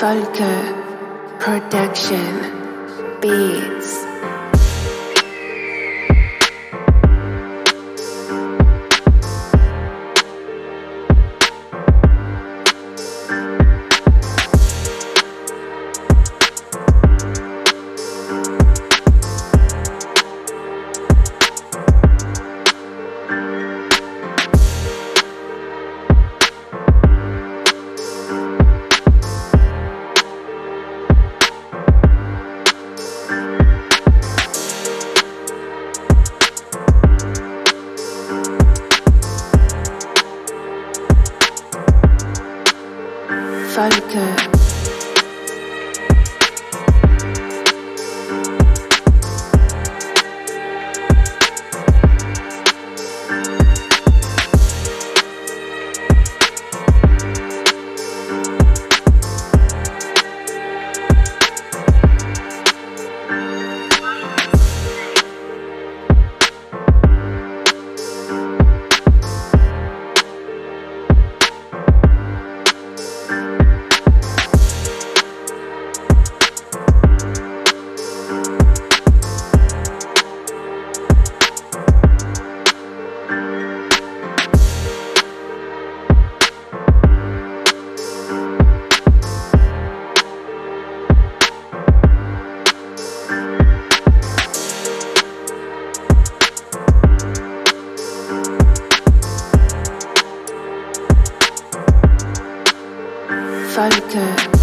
Volker Production Beats. if I could. if I could.